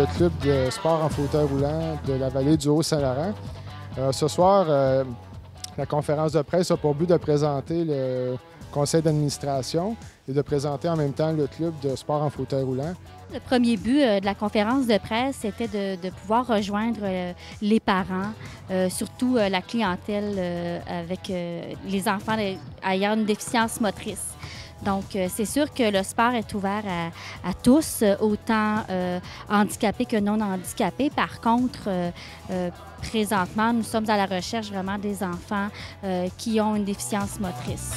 le club de sport en fauteuil roulant de la vallée du Haut-Saint-Laurent. Euh, ce soir, euh, la conférence de presse a pour but de présenter le conseil d'administration et de présenter en même temps le club de sport en fauteuil roulant. Le premier but euh, de la conférence de presse, c'était de, pouvoir rejoindre les parents, surtout la clientèle avec les enfants ayant une déficience motrice. Donc, euh, c'est sûr que le sport est ouvert à, tous, euh, autant euh, handicapés que non handicapés. Par contre, présentement, nous sommes à la recherche vraiment des enfants qui ont une déficience motrice.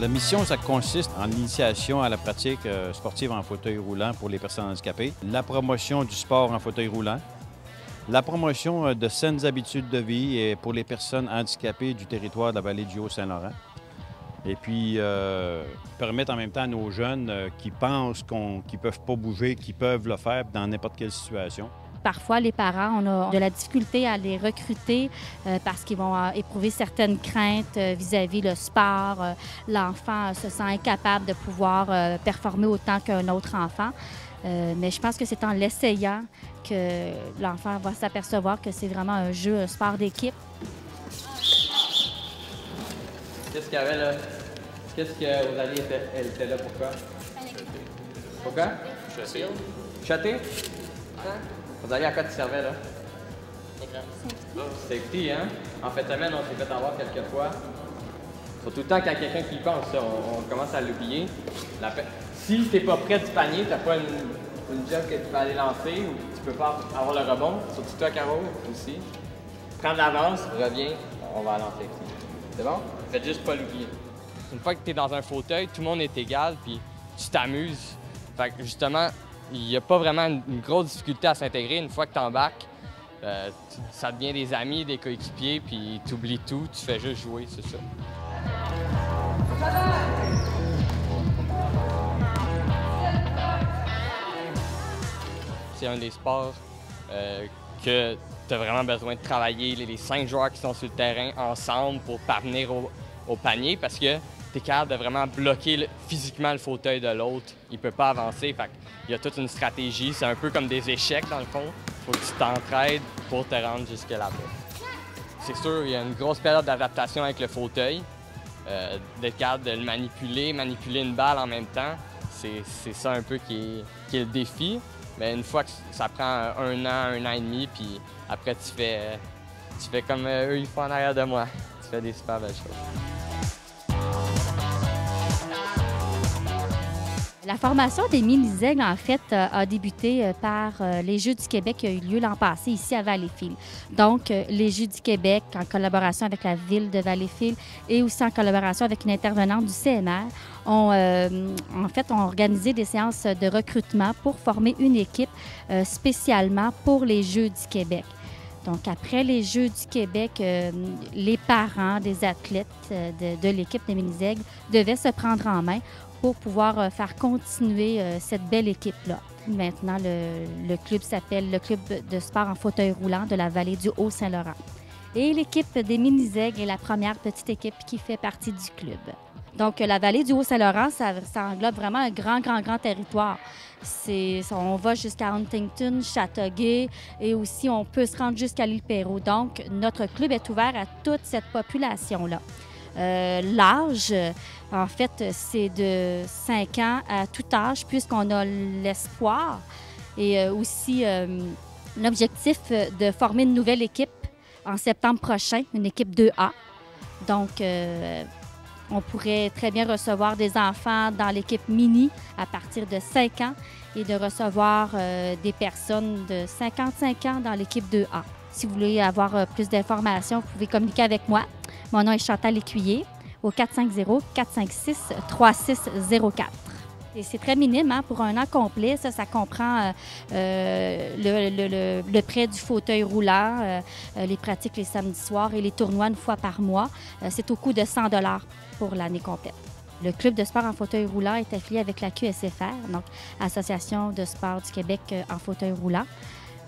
La mission, ça consiste en l'initiation à la pratique sportive en fauteuil roulant pour les personnes handicapées, la promotion du sport en fauteuil roulant, la promotion euh, de saines habitudes de vie pour les personnes handicapées du territoire de la vallée du Haut-Saint-Laurent. Et puis, euh, permettre en même temps à nos jeunes euh, qui pensent qu'ils ne peuvent pas bouger, qu'ils peuvent le faire dans n'importe quelle situation. Parfois, les parents, on a de la difficulté à les recruter parce qu'ils vont éprouver certaines craintes vis-à-vis le sport. L'enfant se sent incapable de pouvoir performer autant qu'un autre enfant. Mais je pense que c'est en l'essayant que l'enfant va s'apercevoir que c'est vraiment un jeu, un sport d'équipe. Qu'est-ce qu'il y avait là? Qu'est-ce que vous alliez était, elle était là pourquoi? Pourquoi? Châter. Châter? Hein? Vous alliez à quoi tu servais là? Safety, hein? En fait, semaine, on s'est fait avoir quelques fois. Faut tout le temps qu'il y a quelqu'un qui pense, on, on commence à l'oublier. Si t'es pas près du panier, t'as pas une, une job que tu peux aller lancer ou peux pas avoir le rebond, surtout toi, Caro, aussi. Prends de l'avance, reviens, on va aller en safety. C'est bon? Faites juste pas l'oublier. Une fois que tu es dans un fauteuil, tout le monde est égal, puis tu t'amuses. Fait que justement, il n'y a pas vraiment une, grosse difficulté à s'intégrer. Une fois que tu embarques, euh, tu- ça devient des amis, des coéquipiers, puis tu oublies tout, tu fais juste jouer, c'est ça. C'est un des sports euh, que tu as vraiment besoin de travailler les, cinq joueurs qui sont sur le terrain ensemble pour parvenir au, panier parce que tu es capable de vraiment bloquer physiquement le fauteuil de l'autre. Il peut pas avancer. Fait il y a toute une stratégie. C'est un peu comme des échecs dans le fond. faut que tu t'entraides pour te rendre jusque là-bas. C'est sûr, il y a une grosse période d'adaptation avec le fauteuil. Euh, d'être capable de le manipuler, manipuler une balle en même temps, c'est ça un peu qui est le défi. Mais une fois que ça prend un an, un an et demi, puis après tu fais, tu fais comme euh, eux ils font en arrière de moi. Tu fais des super belles choses. La formation des mini-aigles, en fait, euh, a débuté euh, par euh, les Jeux du Québec qui a eu lieu l'an passé ici à Valleyfield. Donc, les Jeux du Québec, en collaboration avec la ville de Valleyfield et aussi en collaboration avec une intervenante du CMR, ont, en fait, ont organisé des séances de recrutement pour former une équipe spécialement pour les Jeux du Québec. Donc, après les Jeux du Québec, les parents des athlètes de, l'équipe des mini-aigles devaient se prendre en main pour pouvoir euh, faire continuer euh, cette belle équipe-là. Maintenant, le, club s'appelle le Club de sport en fauteuil roulant de la vallée du Haut-Saint-Laurent. Et l'équipe des mini-aigles est la première petite équipe qui fait partie du club. Donc, la vallée du Haut-Saint-Laurent, ça, englobe vraiment un grand, grand, grand territoire. On va jusqu'à Huntington, Châteauguay et aussi on peut se rendre jusqu'à l'île Perrot. Donc, notre club est ouvert à toute cette population-là. Euh, L'âge, euh, en fait, c'est de 5 ans à tout âge, puisqu'on a l'espoir et euh, aussi l'objectif de former une nouvelle équipe en septembre prochain, une équipe 2A. Donc, on pourrait très bien recevoir des enfants dans l'équipe mini à partir de 5 ans et de recevoir des personnes de 55 ans dans l'équipe 2A. Si vous voulez avoir plus d'informations, vous pouvez communiquer avec moi. Mon nom est Chantal Écuyer au 450-456-3604. Et c'est très minime hein, pour un an complet. Ça, comprend euh, euh, le, prêt du fauteuil roulant, euh, les pratiques les samedis soirs et les tournois une fois par mois. C'est au coût de 100 pour l'année complète. Le club de sport en fauteuil roulant est affilié avec la QSFR, donc Association de sport du Québec en fauteuil roulant.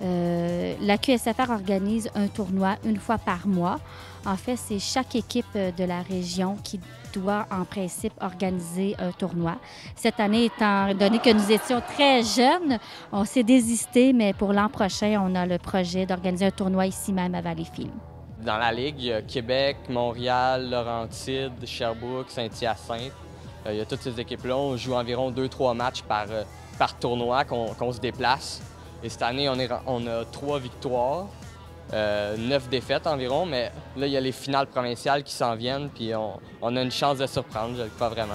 Euh, la QSFR organise un tournoi une fois par mois. En fait, c'est chaque équipe de la région qui doit, en principe, organiser un tournoi. Cette année, étant donné que nous étions très jeunes, on s'est désisté, mais pour l'an prochain, on a le projet d'organiser un tournoi ici même à Valleyfield. Dans la Ligue, il y a Québec, Montréal, Laurentide, Sherbrooke, Saint-Hyacinthe. Euh, il y a toutes ces équipes-là. On joue environ 2-3 matchs par, euh, par tournoi qu'on se déplace. Et cette année, on, a trois victoires, euh, neuf défaites environ, mais là, il y a les finales provinciales qui s'en viennent, puis on, on a une chance de surprendre, je le crois vraiment.